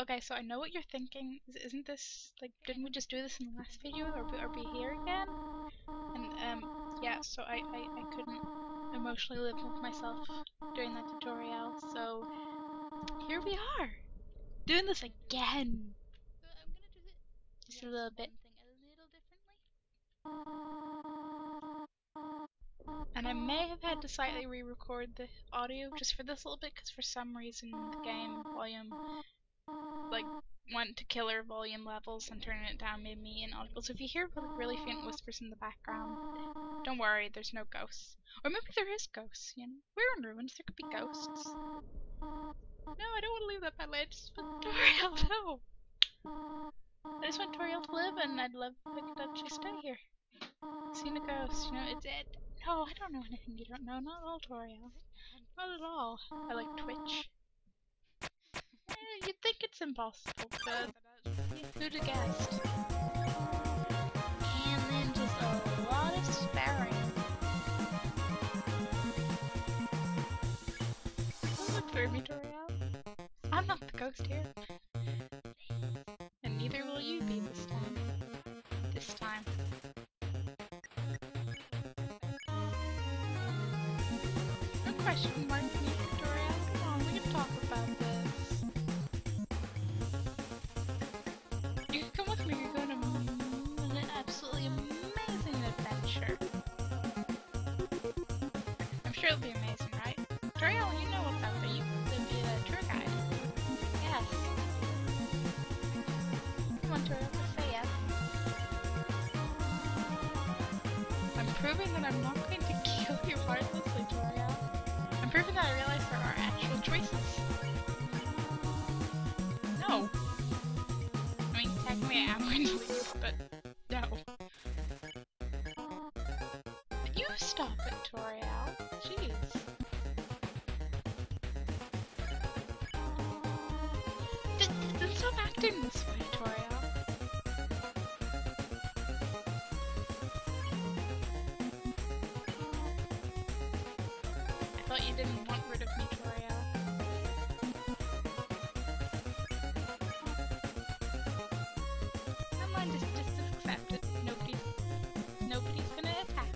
Okay, so I know what you're thinking. Is- Isn't this like? Didn't we just do this in the last video? Or are we here again? And um, yeah. So I, I I couldn't emotionally live with myself doing that tutorial. So here we are, doing this again. So I'm gonna do Just a little bit. a little differently. And I may have had to slightly re-record the audio just for this little bit because for some reason the game volume like went to killer volume levels and turning it down made me inaudible. So if you hear like, really faint whispers in the background, don't worry, there's no ghosts. Or maybe there is ghosts, you know? We're in ruins, there could be ghosts. No, I don't want to leave that bad I just want Toriel, no! I just want Toriel to live and I'd love if I could actually stay here. Seen a ghost, you know, it's it. No, I don't know anything you don't know, not at all, Toriel. Not at all. I like Twitch. It's impossible, but who'd have guessed? And then just a lot of sparring. Look through me, I'm not the ghost here. And neither will you be this time. This time. No question mark, sure it'll be amazing, right? Victoria, you know what's out. You could be a tour guide. Yes. Come on, Victoria, let's say yes. I'm proving that I'm not thought you didn't want rid of me, Toriel. Mind, just, nobody's gonna attack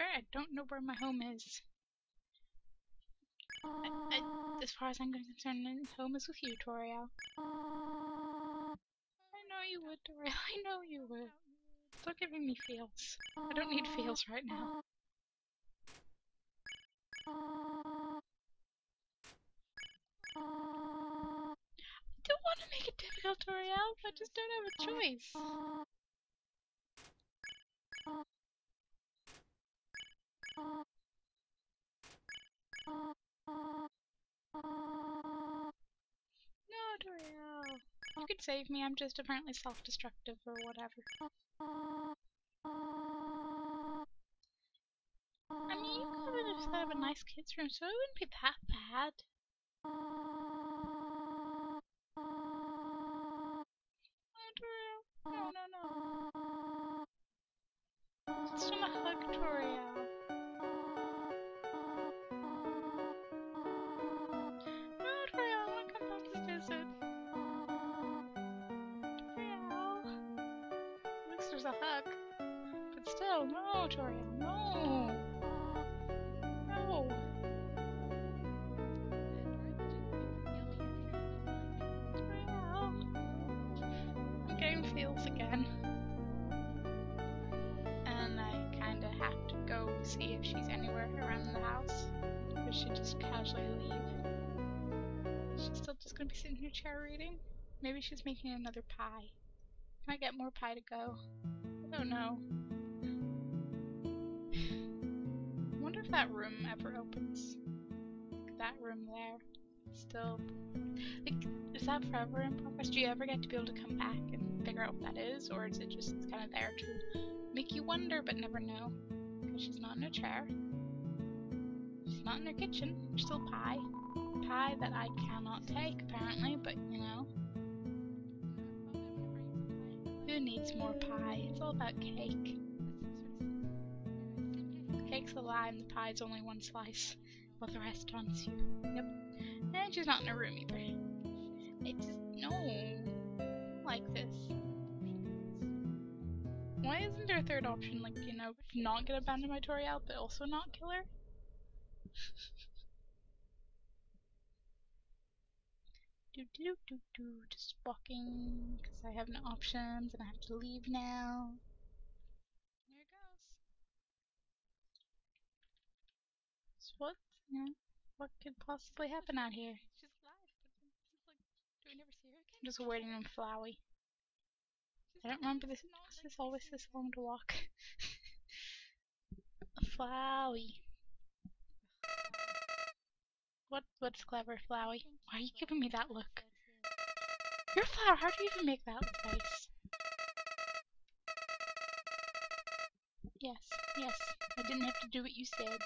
I don't know where my home is. As far as I'm concerned, home is with you, Toriel. I know you would, Toriel. I know you would. Stop giving me feels. I don't need feels right now. I don't want to make it difficult, Toriel. I just don't have a choice. No, Toriel. Could save me. I'm just apparently self-destructive or whatever. I mean, you could have just have a nice kids' room, so it wouldn't be that bad. There's a hug. But still, no, Toriel, no. No. Getting feels again. And I kinda have to go see if she's anywhere around the house. Or she just casually leave. She's still just gonna be sitting in her chair reading. Maybe she's making another pie. Can I get more pie to go? I don't know. I wonder if that room ever opens. That room there. Still. Like, is that forever in progress? Do you ever get to be able to come back and figure out what that is? Or is it just kind of there to make you wonder but never know? Because she's not in her chair. She's not in her kitchen. There's still pie. Pie that I cannot take, apparently, but you know. Needs more pie? It's all about cake. Cake's a lie and the pie's only one slice, while the rest haunts you. Yep. And she's not in a room either. It's no like this. Why isn't there a third option? Like, you know, not get abandoned by Toriel, but also not kill her? do do do do just walking because I have no options and I have to leave now. Here it goes. So what what could possibly happen out here? She's alive, but do we never see her again? I'm just waiting on Flowey. I don't remember this. not Is always this long to walk? Flowey. What? What's clever, Flowey? Why are you giving me that look? You're Flower. How do you even make that face? Yes, yes. I didn't have to do what you said.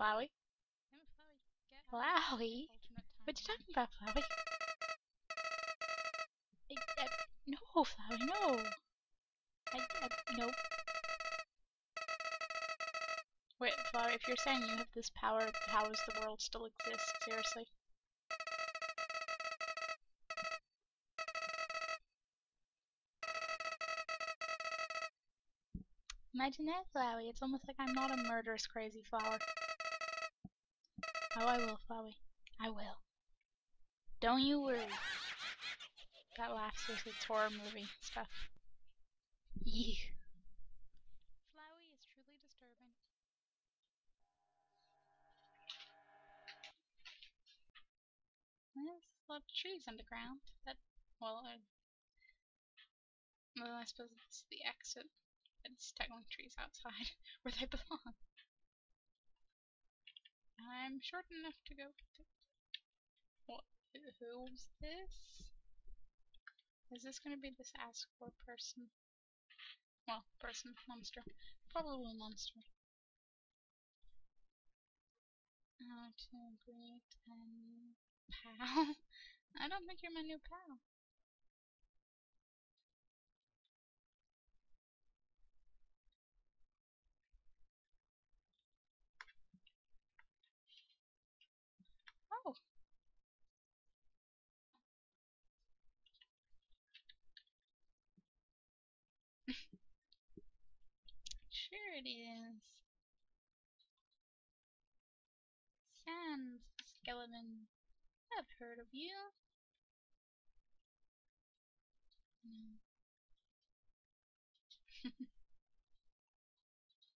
Flowey? Flowey, get out. Flowey? Alternate What you talking about, Flowey? I, I, no, Flowey, no. I, I, no. Wait, Flowey, if you're saying you have this power, how does the world still exist? Seriously. Imagine that, Flowey. It's almost like I'm not a murderous, crazy flower. Oh, I will, Flowey. I will. Don't you worry. That laugh seriously, it's horror movie stuff. Eek. Of trees underground. That, well, uh, well, I suppose it's the exit. It's technically trees outside where they belong. I'm short enough to go. To what? Who's this? Is this gonna be this Asgore person? Well, person, monster. Probably a monster. How to greet a new pal? I don't think you're my new pal. Oh. sure it is. Sans skeleton. I've heard of you. No.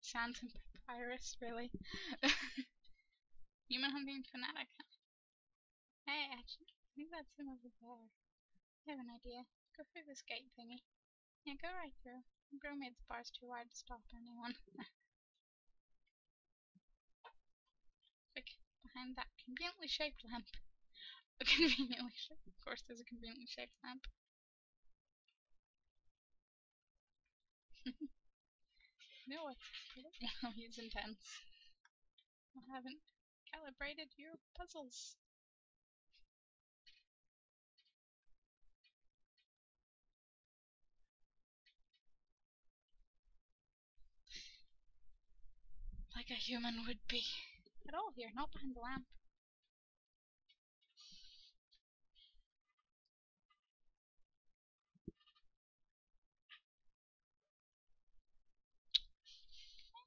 Sans and papyrus, really? Human hunting fanatic. Hey, actually, I think that's him over there. I have an idea. Go through this gate thingy. Yeah, go right through. Bro made the bars too wide to stop anyone. Quick, behind that conveniently shaped lamp. A conveniently. Of course, there's a conveniently shaped lamp. no, it's what? Wow, oh, he's intense. I haven't calibrated your puzzles. Like a human would be. At all here, not behind the lamp.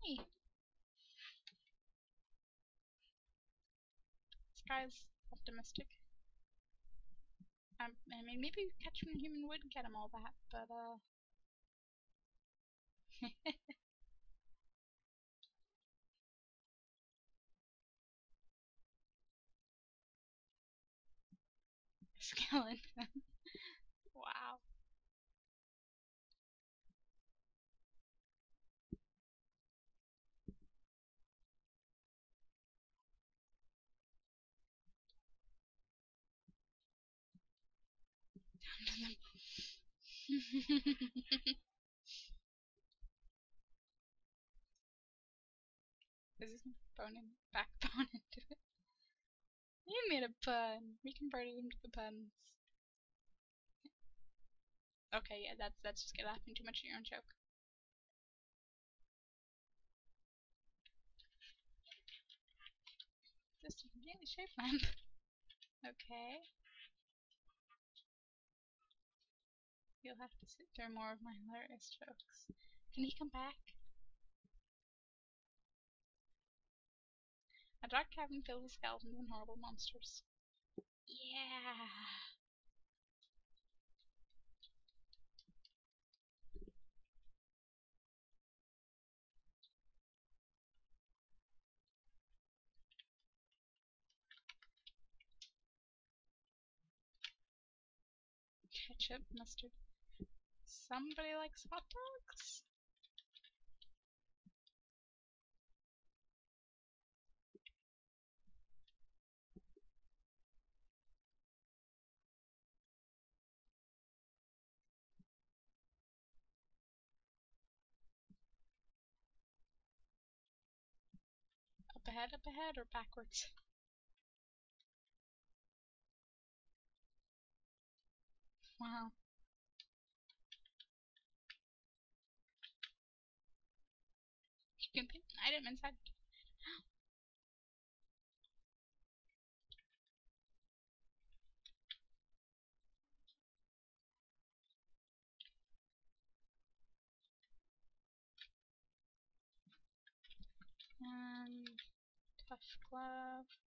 Hey! This guy's optimistic. Um, I mean, maybe catching a human would get him all that, but, uh... Skeleton. wow. Is this bone and backbone into it? You made a pun. We converted into the puns. Okay, yeah, that's that's just laughing too much at your own joke. Just a daily shape lamp. okay. You'll have to sit through more of my hilarious jokes. Can he come back? A dark cavern filled with skeletons and horrible monsters. Yeah. Ketchup, mustard. Somebody likes hot dogs? Up ahead, up ahead, or backwards? Wow. You can put an item inside. Um, tough glove.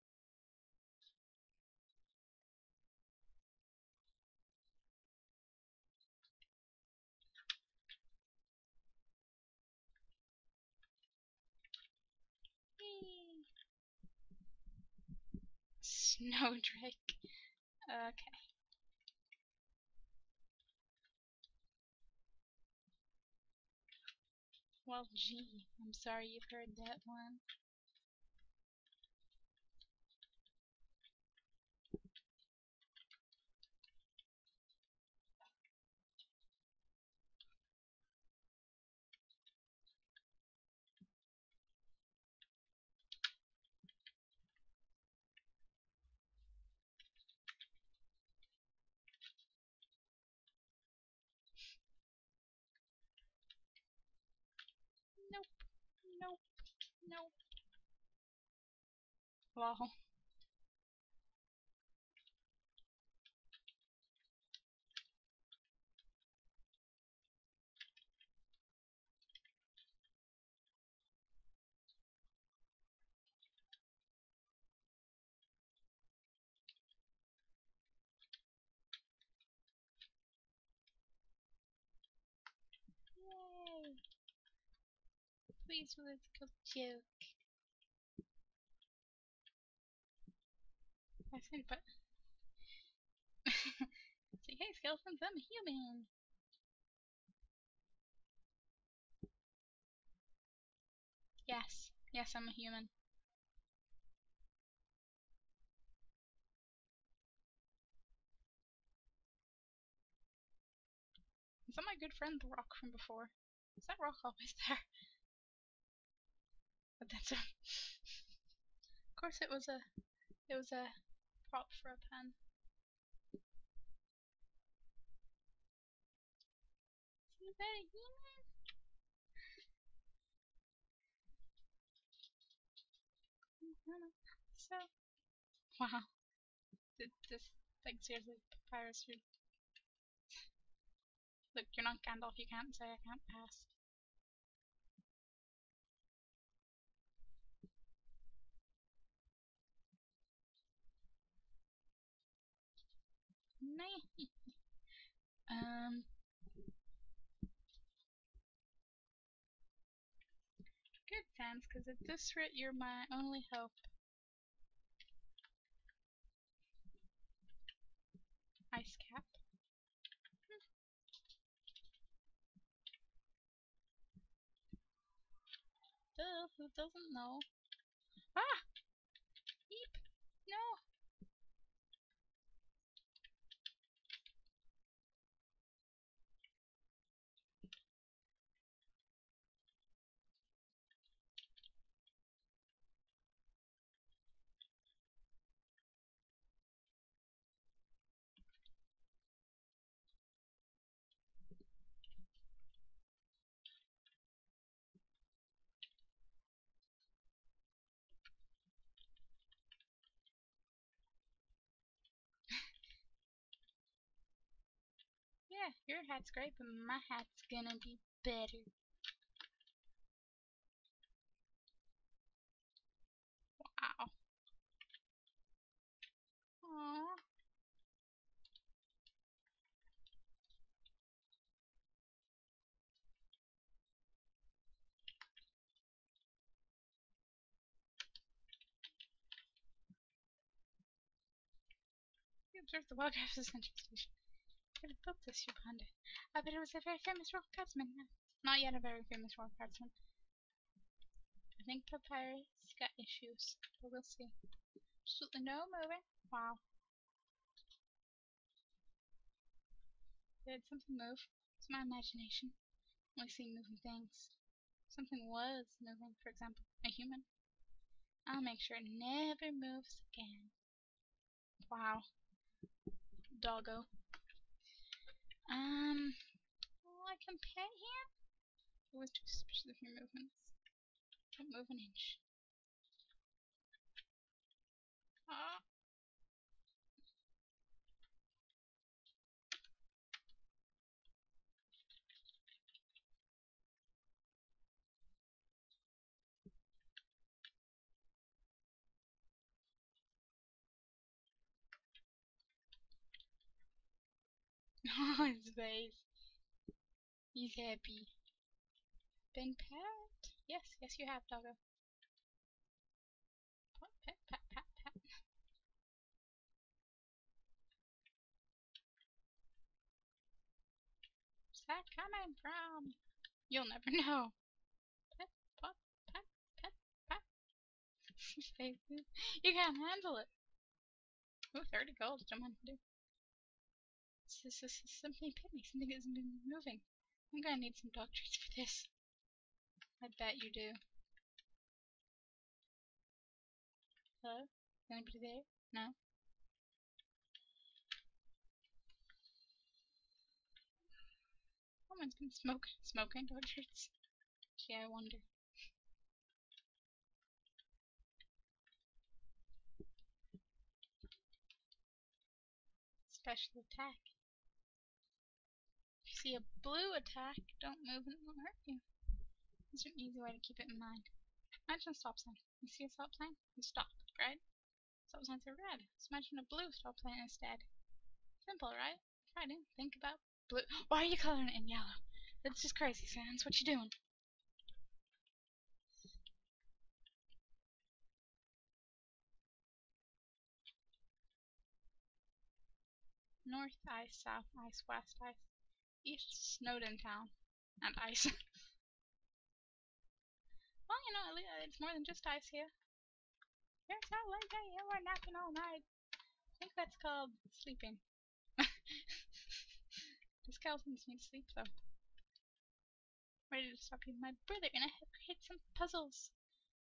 Snowdrake. Okay. Well, gee, I'm sorry you've heard that one. Lol. Yay! Please, let's go joke. I think, but. Hey, skeletons, I'm a human. Yes, yes, I'm a human. Is that my good friend the Rock from before? Is that Rock always there? But that's a. of course, it was a. It was a prop for a pen. A human? So. Wow. Th- This, like, seriously, Papyrus, you. Look, you're not Gandalf, you can't say I can't pass. Um. Good sense, because at this rate, you're my only hope. Ice cap. Duh, who doesn't know? Ah! Eep! No! Yeah, your hat's great, but my hat's gonna be better. Wow. Aww. You observed the Wildcraft Central Station. Could have built this, you ponder. I bet it was a very famous rock guardsman. Not yet a very famous rock guardsman. I think Papyrus got issues, but we'll see. Absolutely no moving. Wow. Did something move? It's my imagination. Only seeing moving things. Something was moving, for example, a human. I'll make sure it never moves again. Wow. Doggo. Um, I can pet here? Was too suspicious of your movements. Don't move an inch. Oh, his face. He's happy. Been pet? Yes, yes you have, doggo. Pat, pat, pat, pat, pat. Where's that coming from? You'll never know. Pet, pat, pat, pat, pat. Faces. You can't handle it. Ooh, 30 gold. If I do. This is something pitney. Something hasn't been moving. I'm gonna need some dog treats for this. I bet you do. Hello? Anybody there? No? Someone's been smoking, smoking dog treats. Gee, I wonder. Special attack. See a blue attack, don't move and it won't hurt you. It's an easy way to keep it in mind. Imagine a stop sign. You see a stop sign? You stop, right? Stop signs are red. So imagine a blue stop sign instead. Simple, right? Try to think about blue. Why are you coloring it in yellow? That's just crazy, Sans. What you doing? North ice, south ice, west ice, east Snowdin town, and ice. well, you know, it's more than just ice here. You're so lazy, you were napping all night. I think that's called sleeping. the skeletons need sleep, though. Ready to stop you, my brother, and I have created some puzzles.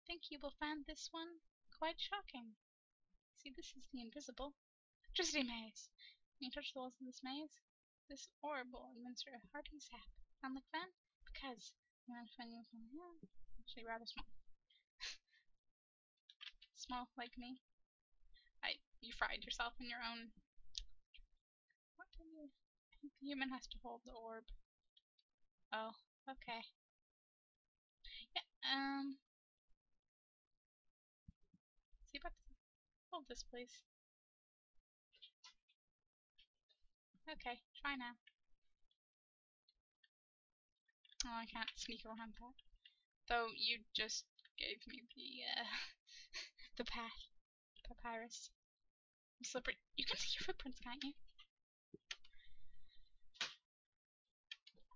Think you will find this one quite shocking. See, this is the invisible electricity maze. When you touch the walls of this maze, this orb will administer a hearty zap. Sound like fun? Because you want to find you from here. Actually, rather small. small like me. I you fried yourself in your own. What do you? The human has to hold the orb. Oh, okay. Yeah. Um. See about hold this, please. Okay, try now. Oh, I can't sneak around that. Though you just gave me the uh, the path, papyrus, slippery. You can see your footprints, can't you?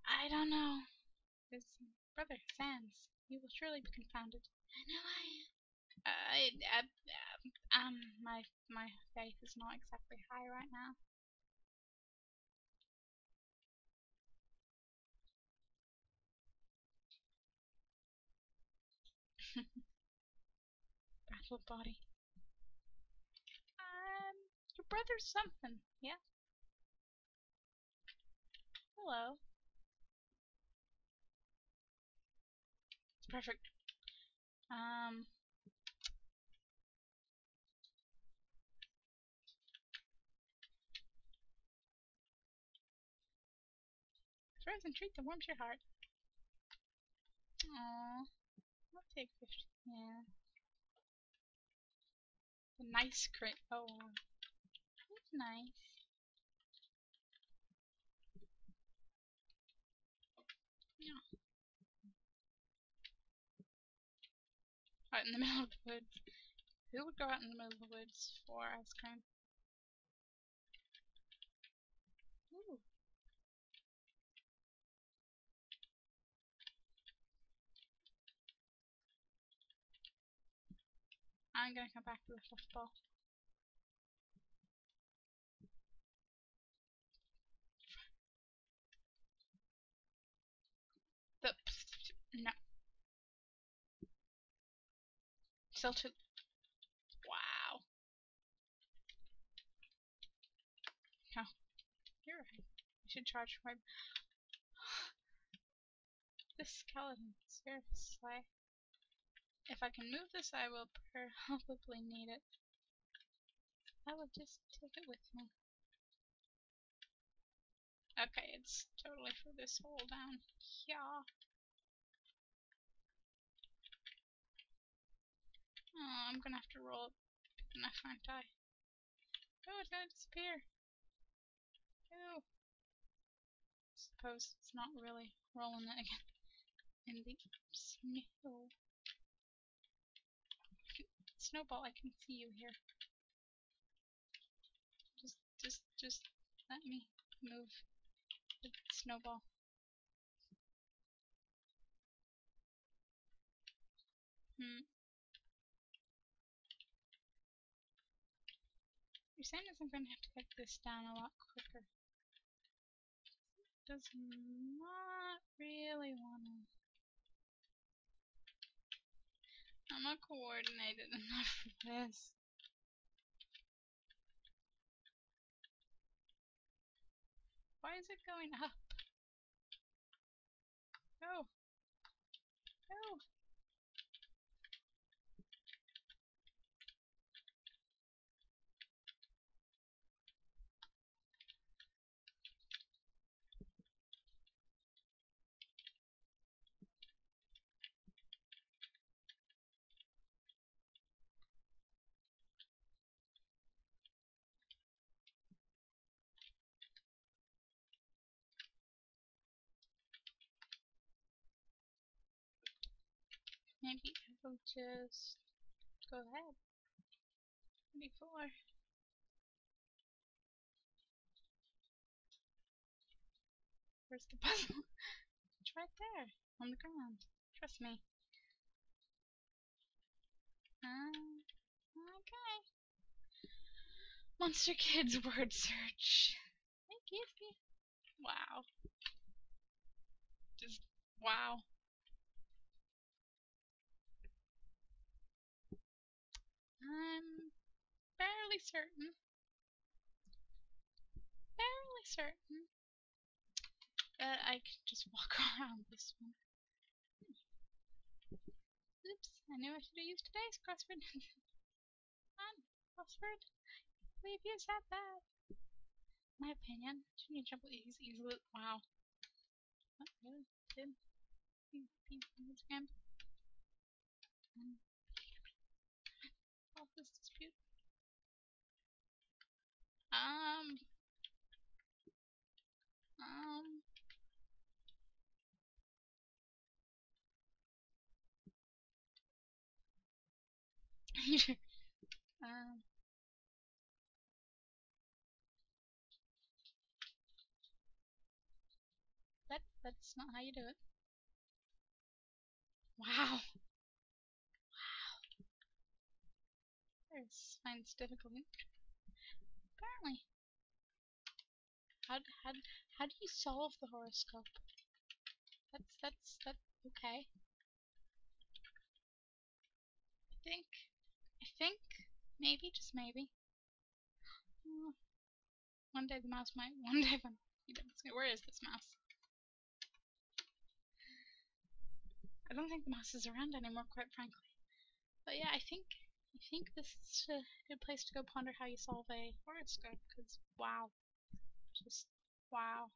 I don't know. His brother, Sans. You will surely be confounded. I know I am. Uh, I, uh, um, my my faith is not exactly high right now. Battle body. Um, your brother's something, yeah? Hello. It's perfect. Um. Frozen treat that warms your heart. Aww. I'll take 50. Yeah. A nice crate. Oh. That's nice. Yeah. Out in the middle of the woods. Who would go out in the middle of the woods for ice cream? I'm gonna come back to the fluff ball. The no. Still too. Wow. No, you're right. I should charge my. this skeleton, seriously. If I can move this, I will probably need it. I will just take it with me. Okay, it's totally for this hole down here. Oh, I'm gonna have to roll it enough, aren't I? Oh, it's gonna disappear. Oh. Suppose it's not really rolling it again in the snow. Snowball, I can see you here. Just, just, just let me move the snowball. Hmm. You're saying is I'm going to have to get this down a lot quicker. Does not really want to. I'm not coordinated enough for this. Why is it going up? Go! Go! Maybe I will just go ahead. Before. Where's the puzzle? it's right there, on the ground. Trust me. Um, okay. Monster Kids word search. Wow. Just, wow. I'm barely certain, fairly certain that I can just walk around this one. Oops, I knew I should have used today's crossword. Come on, crossword. Believe you said that. My opinion. You jump easy, easily? Wow. What really? Did? Instagram? Um, solve this dispute? Um. Um. um. That that's not how you do it. Wow. There's finds difficult. Apparently. How how how do you solve the horoscope? That's that's that's okay. I think think maybe just maybe. Uh, one day the mouse might. One day the where is this mouse? I don't think the mouse is around anymore, quite frankly. But yeah, I think I think this is a good place to go ponder how you solve a horoscope, because wow. Just wow.